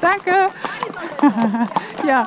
Danke. Ja.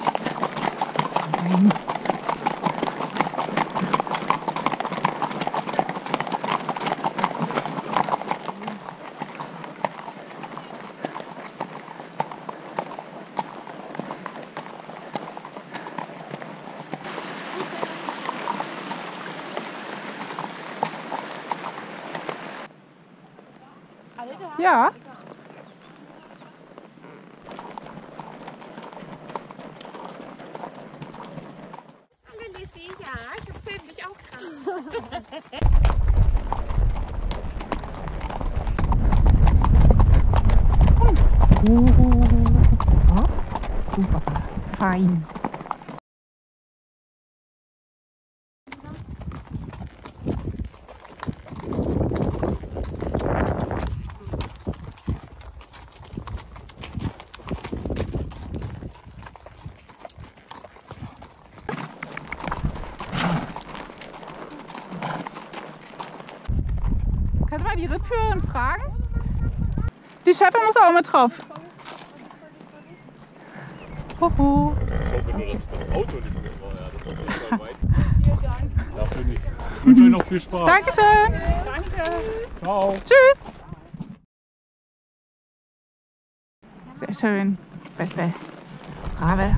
Ja. Hallo Lissy, ja, ich film dich auch dran. Oh. Super. Fein. Kannst du mal die Rittführerin fragen? Die Scheppe muss auch mit drauf. Hoho. Ich hoffe nur, dass das Auto nicht mehr war. Ja, das ist Fall weit. Vielen Dank. Dafür nicht. Ich wünsche euch noch viel Spaß. Dankeschön. Ciao. Tschüss. Sehr schön. Beste. Brave.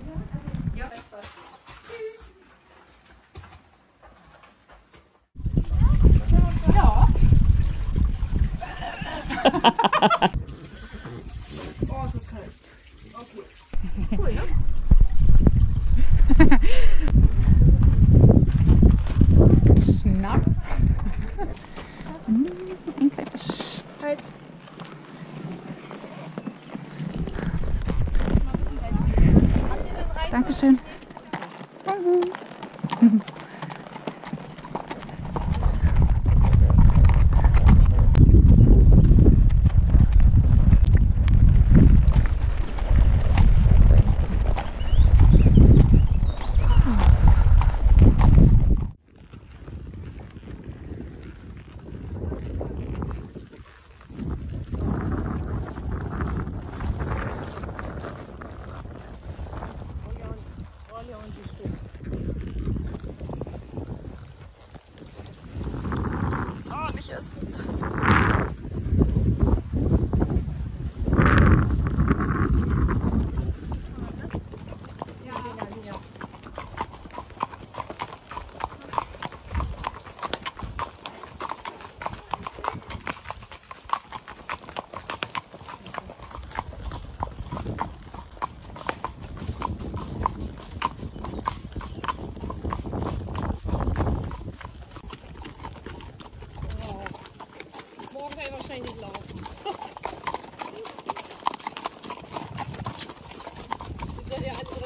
Schnapp. Ein kleines Stück. Dankeschön. Danke. challenges for Jadi.